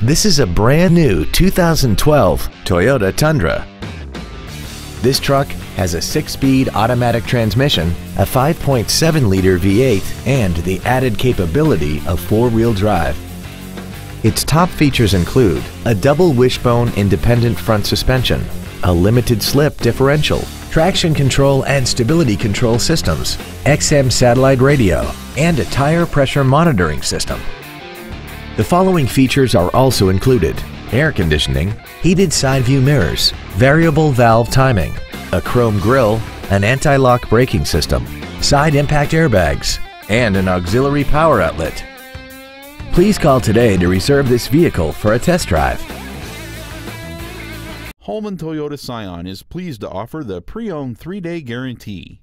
This is a brand new 2012 Toyota Tundra. This truck has a six-speed automatic transmission, a 5.7-liter V8, and the added capability of four-wheel drive. Its top features include a double wishbone independent front suspension, a limited slip differential, traction control and stability control systems, XM satellite radio, and a tire pressure monitoring system. The following features are also included air conditioning, heated side view mirrors, variable valve timing, a chrome grille, an anti-lock braking system, side impact airbags, and an auxiliary power outlet. Please call today to reserve this vehicle for a test drive. Holman Toyota Scion is pleased to offer the pre-owned 3-day guarantee.